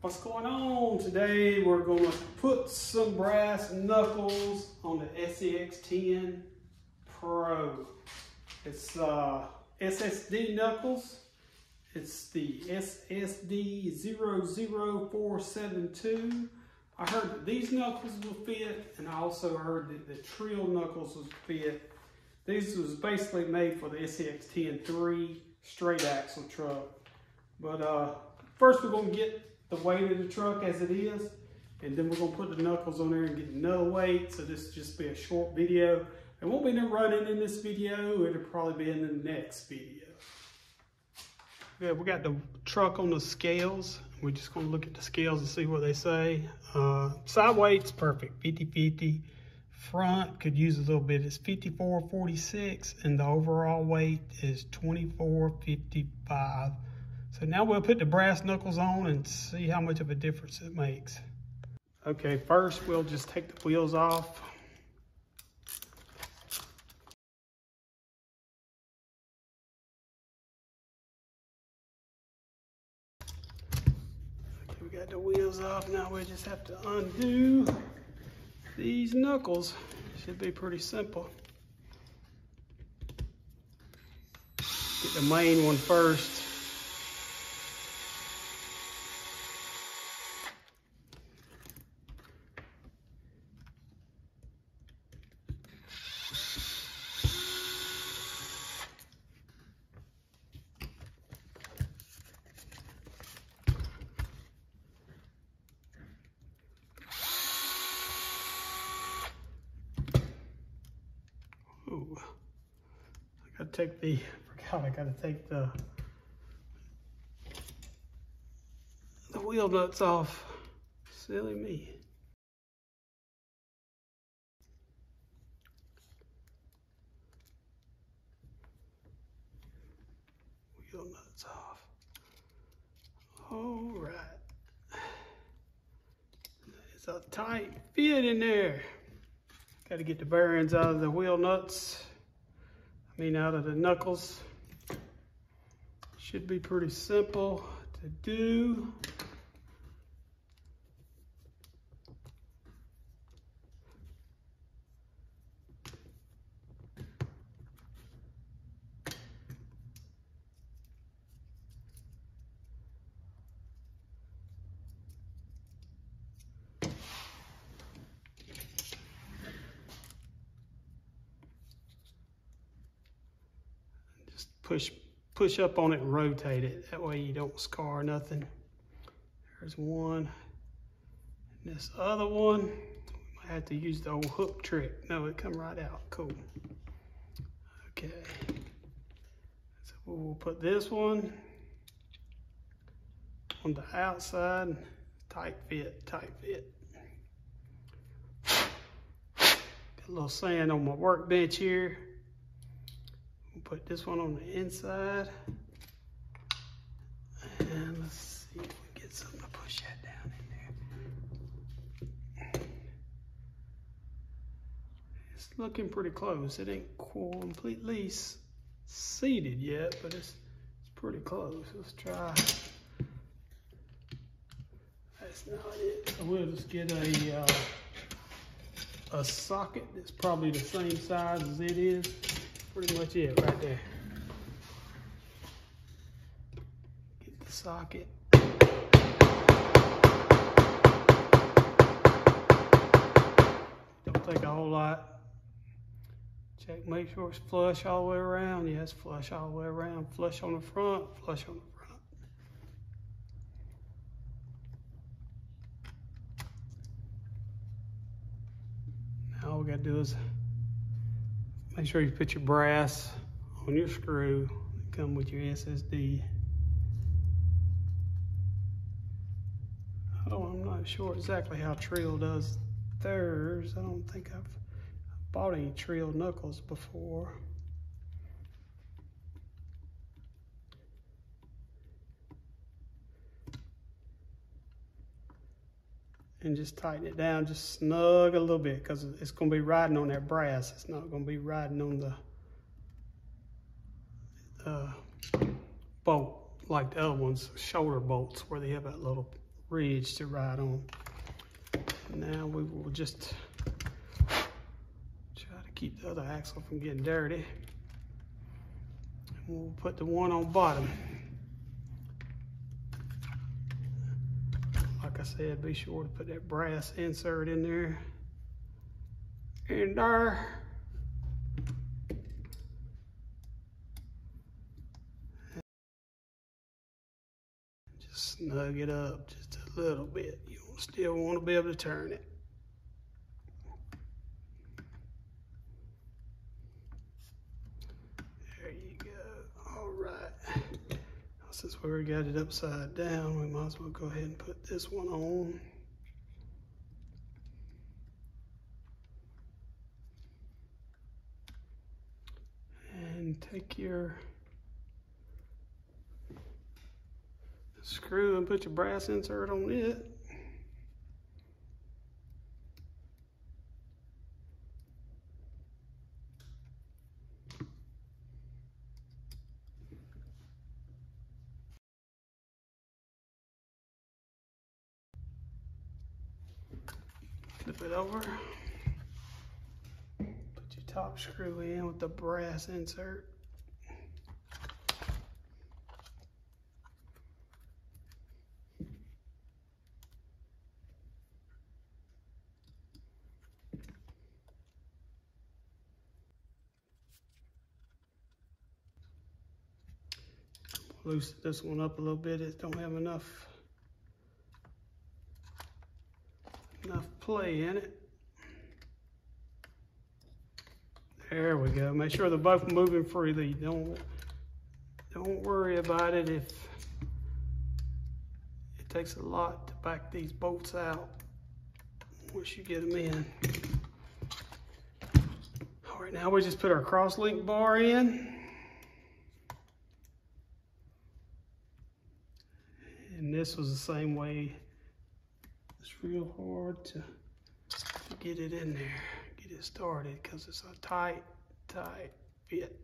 What's going on? Today we're going to put some brass knuckles on the SCX10 Pro. It's uh, SSD knuckles. It's the SSD00472. I heard that these knuckles will fit, and I also heard that the Treal knuckles will fit. These was basically made for the SCX10-3 straight axle truck. But uh, first we're gonna get the weight of the truck as it is, and then we're gonna put the knuckles on there and get another weight. So this will just be a short video. There won't be running in this video, it'll probably be in the next video. Yeah, we got the truck on the scales. We're just gonna look at the scales and see what they say. Uh, side weight's perfect, 50-50. Front could use a little bit, it's 54.46 and the overall weight is 24.55. So now we'll put the brass knuckles on and see how much of a difference it makes. Okay, first we'll just take the wheels off. Okay, we got the wheels off. Now we just have to undo these knuckles. Should be pretty simple. Get the main one first. gotta take the, forgot I gotta take the, the wheel nuts off. Silly me. Wheel nuts off. All right. It's a tight fit in there. Got to get the bearings out of the wheel nuts. I mean out of the knuckles. Should be pretty simple to do. Push push up on it and rotate it. That way you don't scar nothing. There's one. And this other one, might have to use the old hook trick. No, it come right out. Cool. Okay. So we'll put this one on the outside. Tight fit, tight fit. Got a little sand on my workbench here put this one on the inside. And let's see if we can get something to push that down in there. It's looking pretty close. It ain't completely seated yet, but it's, it's pretty close. Let's try. That's not it. So we'll just get a, uh, a socket that's probably the same size as it is pretty much it right there. Get the socket. Don't take a whole lot. Check, make sure it's flush all the way around. Yes, flush all the way around. Flush on the front, flush on the front. Now all we gotta do is Make sure you put your brass on your screw. Come with your SSD. Oh, I'm not sure exactly how Treal does theirs. I don't think I've bought any Treal knuckles before. And just tighten it down, just snug a little bit because it's going to be riding on that brass. It's not going to be riding on the bolt like the other ones, shoulder bolts, where they have that little ridge to ride on. Now we will just try to keep the other axle from getting dirty. We'll put the one on bottom. Like I said, be sure to put that brass insert in there. And there. Just snug it up just a little bit. You still want to be able to turn it. There you go. All right. Since we already got it upside down, we might as well go ahead and put this one on. And take your screw and put your brass insert on it. Over. Put your top screw in with the brass insert. Loosen this one up a little bit. It don't have enough enough play in it. There we go. Make sure they're both moving freely. Don't don't worry about it if it takes a lot to back these bolts out once you get them in. All right, now we just put our cross-link bar in. And this was the same way. It's real hard to, get it in there, get it started, because it's a tight, tight fit.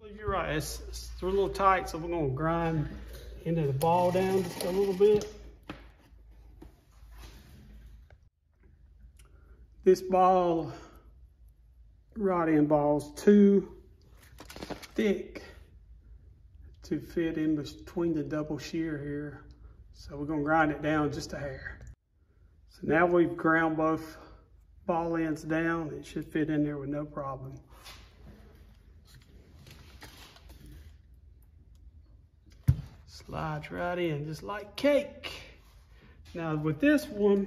Well, you're right, it's, it's a little tight, so we're gonna grind into the ball down just a little bit. This ball, rod end ball's too thick to fit in between the double shear here. So we're gonna grind it down just a hair. So now we've ground both ball ends down. It should fit in there with no problem. Slides right in just like cake. Now with this one,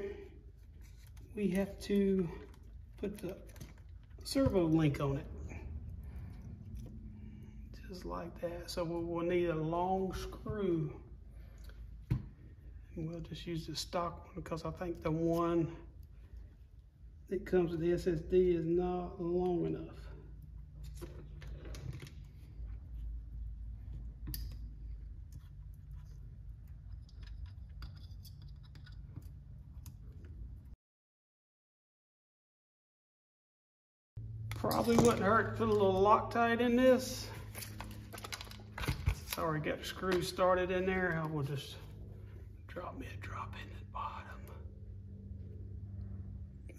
we have to put the servo link on it just like that. So we'll, we'll need a long screw. And we'll just use the stock one because I think the one that comes with the SSD is not long enough. Probably wouldn't hurt to put a little Loctite in this. Already got the screw started in there. I will just drop me a drop in the bottom.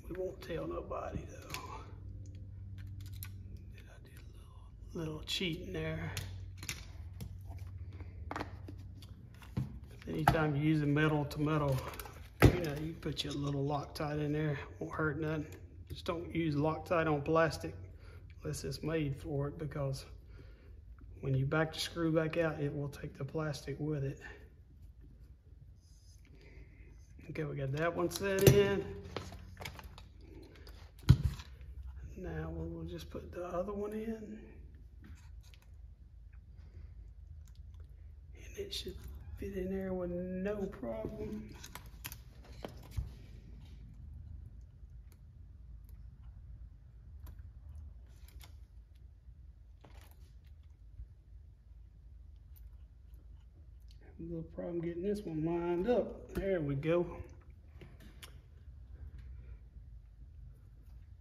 We won't tell nobody though. Did I did a little, little cheating there. Anytime you're using metal to metal, you know, you put your little Loctite in there, won't hurt nothing. Just don't use Loctite on plastic unless it's made for it because when you back the screw back out, it will take the plastic with it. Okay, we got that one set in. Now we'll just put the other one in. And it should fit in there with no problem. Problem getting this one lined up. There we go.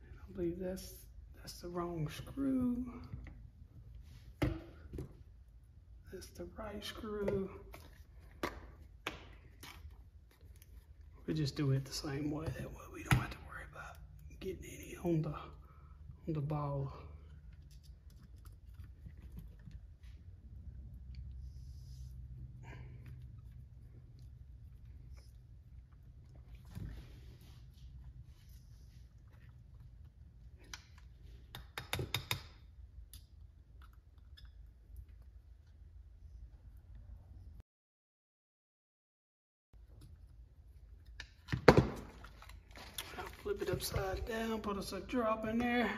I believe that's that's the wrong screw. That's the right screw. We just do it the same way. That way we don't have to worry about getting any on the on the ball. Upside down, put us a drop in there.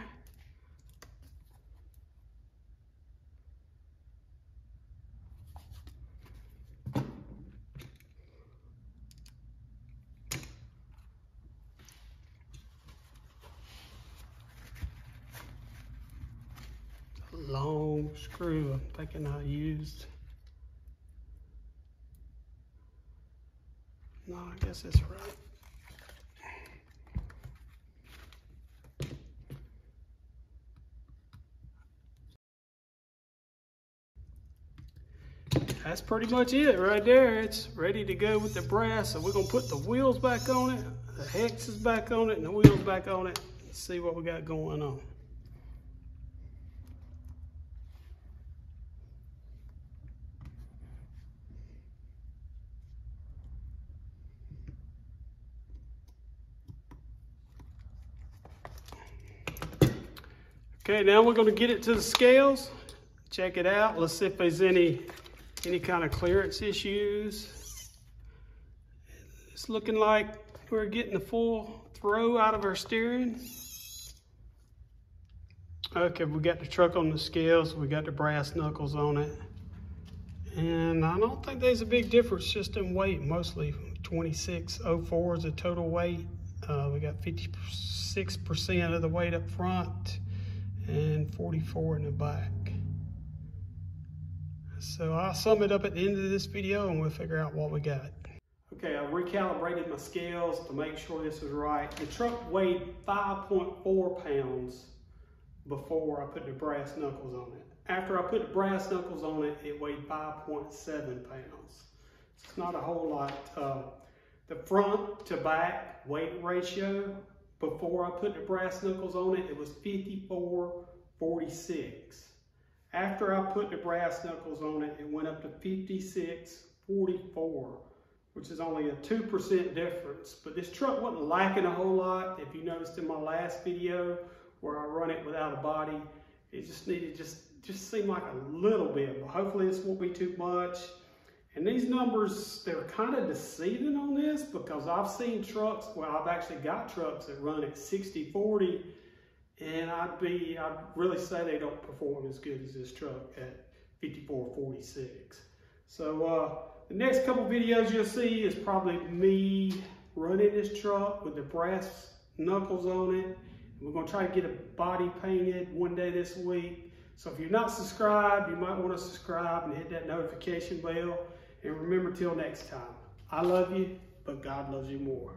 long screw I'm thinking I used. No, I guess it's right. That's pretty much it right there. It's ready to go with the brass. So we're gonna put the wheels back on it, the hex is back on it, and the wheels back on it. Let's see what we got going on. Okay, now we're gonna get it to the scales. Check it out. Let's see if there's any any kind of clearance issues. It's looking like we're getting the full throw out of our steering. Okay, we got the truck on the scales. We got the brass knuckles on it. And I don't think there's a big difference just in weight, mostly 2604 is the total weight. Uh, we got 56% of the weight up front and 44 in the back. So I'll sum it up at the end of this video and we'll figure out what we got. Okay, I recalibrated my scales to make sure this was right. The truck weighed 5.4 pounds before I put the brass knuckles on it. After I put the brass knuckles on it, it weighed 5.7 pounds. It's not a whole lot. Uh, the front to back weight ratio, before I put the brass knuckles on it, it was 54, 46. After I put the brass knuckles on it, it went up to 56.44, which is only a 2% difference. But this truck wasn't lacking a whole lot. If you noticed in my last video where I run it without a body, it just needed just just seemed like a little bit, but hopefully this won't be too much. And these numbers, they're kind of deceiving on this because I've seen trucks, well, I've actually got trucks that run at 60, 40, and I'd be, I'd really say they don't perform as good as this truck at 5446. So uh, the next couple videos you'll see is probably me running this truck with the brass knuckles on it. We're gonna try to get a body painted one day this week. So if you're not subscribed, you might wanna subscribe and hit that notification bell. And remember till next time, I love you, but God loves you more.